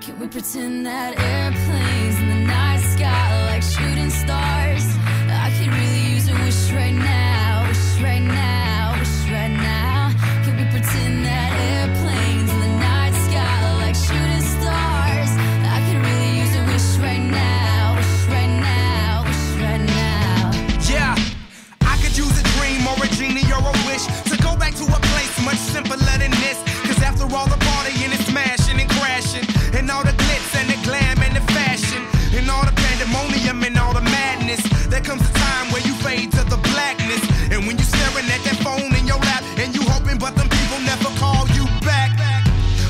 Can we pretend that airplanes where you fade to the blackness. And when you're staring at that phone in your lap, and you hoping, but them people never call you back.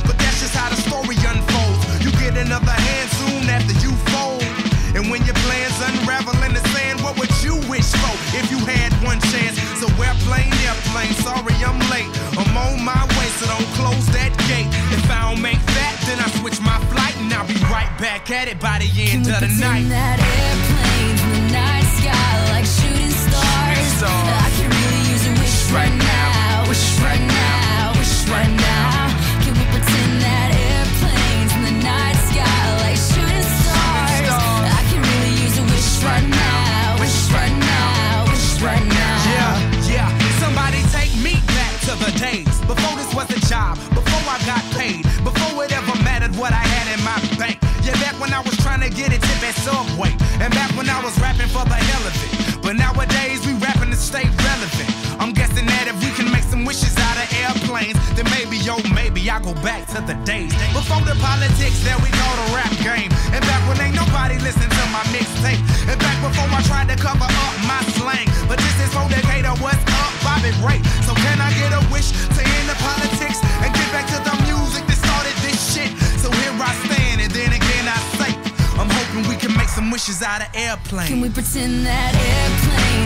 But that's just how the story unfolds. You get another hand soon after you fold. And when your plans unravel in the sand, what would you wish for if you had one chance? So airplane, airplane, sorry I'm late. I'm on my way, so don't close that gate. If I don't make that, then I switch my flight and I'll be right back at it by the end we of the night. To tip at Subway, and back when I was rapping for the hell of it. But nowadays we rapping to stay relevant. I'm guessing that if we can make some wishes out of airplanes, then maybe, yo, maybe I go back to the days before the politics that we call the rap game, and back when ain't nobody listen to my mixtape, and back wishes out of airplanes. Can we pretend that airplanes